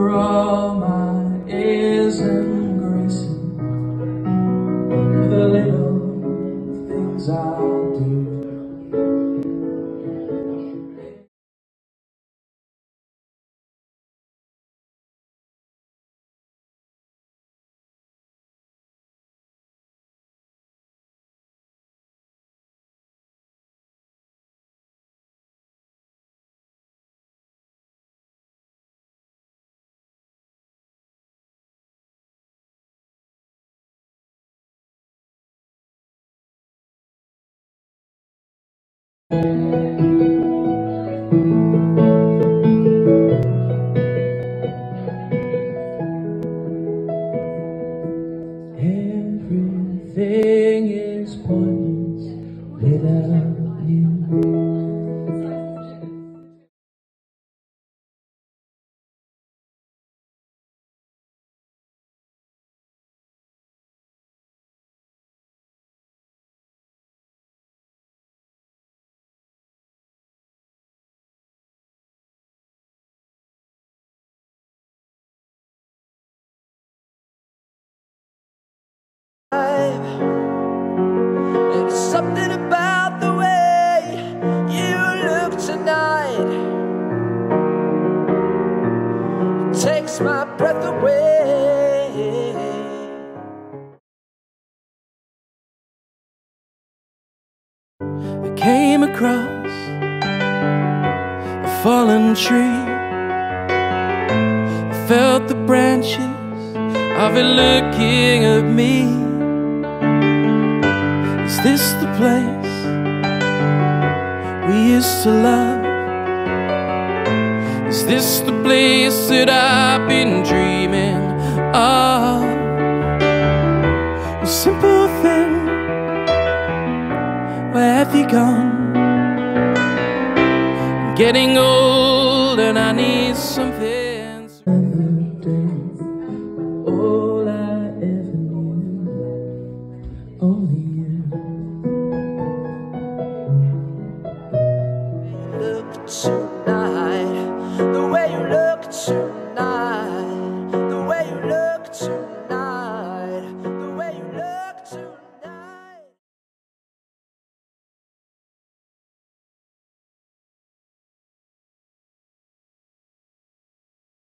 for all my airs and graces, the little things I Everything is pointless without takes my breath away. I came across a fallen tree. I felt the branches of it looking at me. Is this the place we used to love? Is this the place that I've been dreaming of? A simple thing, where have you gone? I'm getting old and I need something. So it's.